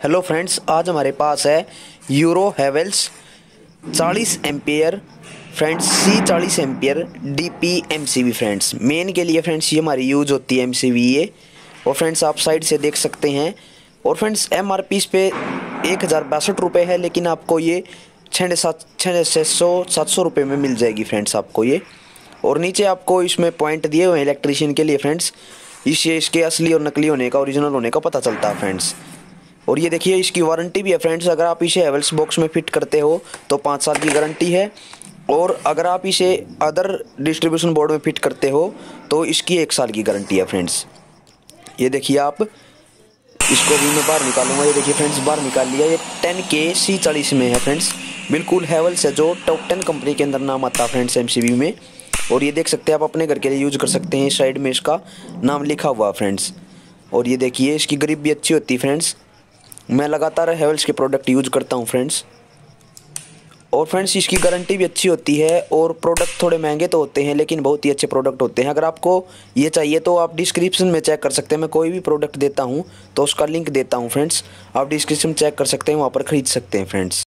Hello friends आज हमारे पास है Euro Havells 40 ampere friends C चालीस ampere D P M C friends main के लिए फ्रेंड्स ये हमारी यूज़ होती है एम सी ये. और फ्रेंड्स आप साइड से देख सकते हैं. और फ्रेंड्स एम आर पी इस एक हज़ार बासठ रुपये है, लेकिन आपको ये छः सात छः छः सौ, सात सौ रुपये में मिल जाएगी फ्रेंड्स आपको ये. और नीचे आपको इसमें पॉइंट दिए हुए हैं इलेक्ट्रीशियन के लिए फ्रेंड्स इससे इसके असली और नकली होने का ओरिजिनल होने का पता चलता है फ्रेंड्स और ये देखिए, इसकी वारंटी भी है फ्रेंड्स, अगर आप इसे हेवल्स बॉक्स में फिट करते हो तो पाँच साल की गारंटी है। और अगर आप इसे अदर डिस्ट्रीब्यूशन बोर्ड में फिट करते हो तो इसकी एक साल की गारंटी है फ्रेंड्स। ये देखिए आप, इसको भी मैं बाहर निकालूँगा। ये देखिए फ्रेंड्स, बाहर निकाल लिया। ये टेन के सी चालीस में है फ्रेंड्स। बिल्कुल हैवल्स है, जो टॉप टेन कंपनी के अंदर नाम आता है फ्रेंड्स एम में। और ये देख सकते हैं आप, अपने घर के लिए यूज़ कर सकते हैं। साइड में इसका नाम लिखा हुआ फ्रेंड्स। और ये देखिए, इसकी ग्रिप भी अच्छी होती है फ्रेंड्स। मैं लगातार हेवल्स के प्रोडक्ट यूज़ करता हूँ फ्रेंड्स और फ्रेंड्स इसकी गारंटी भी अच्छी होती है और प्रोडक्ट थोड़े महँगे तो होते हैं, लेकिन बहुत ही अच्छे प्रोडक्ट होते हैं। अगर आपको ये चाहिए तो आप डिस्क्रिप्शन में चेक कर सकते हैं। मैं कोई भी प्रोडक्ट देता हूँ तो उसका लिंक देता हूँ फ्रेंड्स आप डिस्क्रिप्शन चेक कर सकते हैं, वहाँ पर ख़रीद सकते हैं फ्रेंड्स